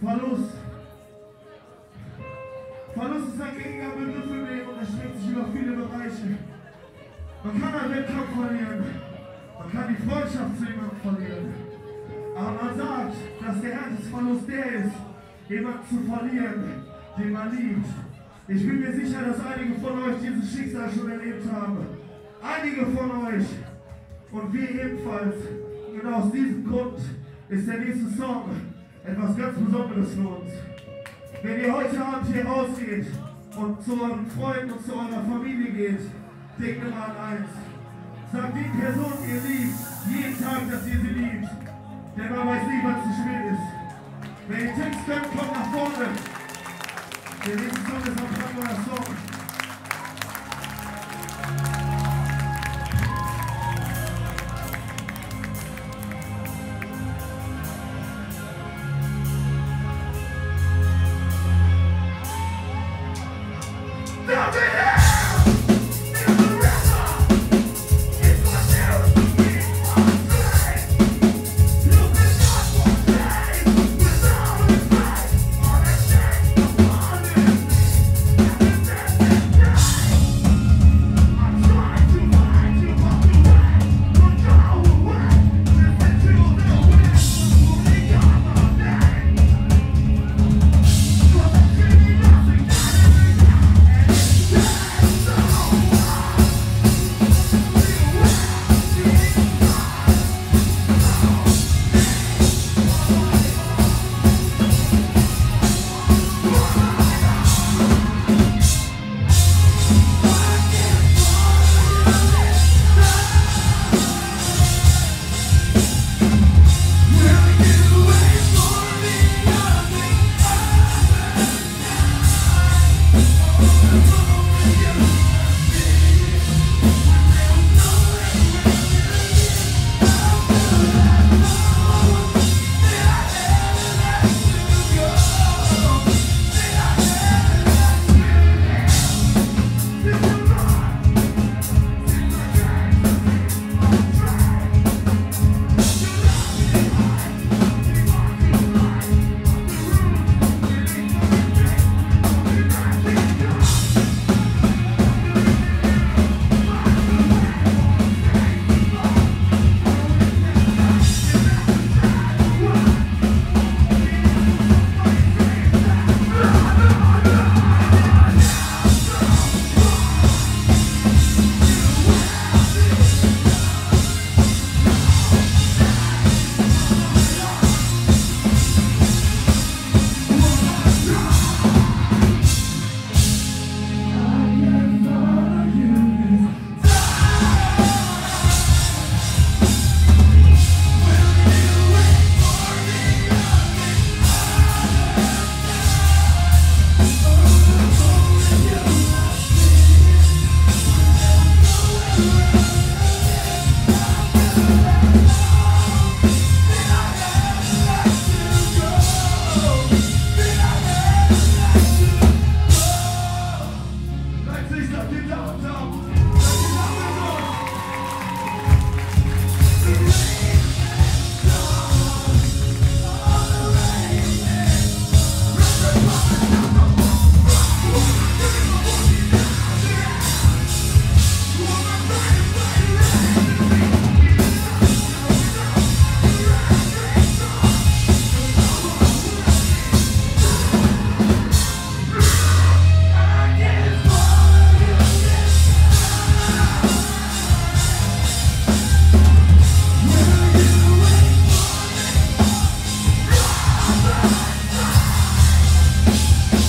Verlust. Verlust ist ein gängiger Begriff im Leben und erstreckt sich über viele Bereiche. Man kann einen Wettkampf verlieren. Man kann die Freundschaft zu jemandem verlieren. Aber man sagt, dass der härteste Verlust der ist, jemanden zu verlieren, den man liebt. Ich bin mir sicher, dass einige von euch dieses Schicksal schon erlebt haben. Einige von euch. Und wir ebenfalls. Und aus diesem Grund ist der nächste Song etwas ganz Besonderes für uns. Wenn ihr heute Abend hier rausgeht und zu euren Freunden und zu eurer Familie geht, denkt immer an eins. Sagt die Person, die ihr liebt, jeden Tag, dass ihr sie liebt. Denn man weiß nie, was zu spät ist. Wenn ihr Text könnt, kommt nach vorne. Der nächste Song ist ein anderer Song.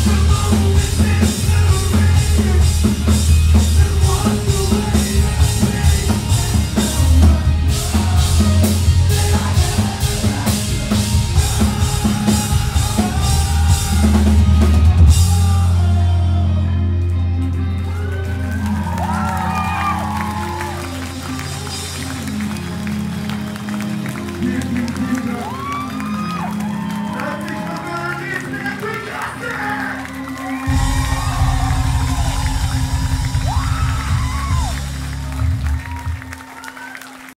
Come on,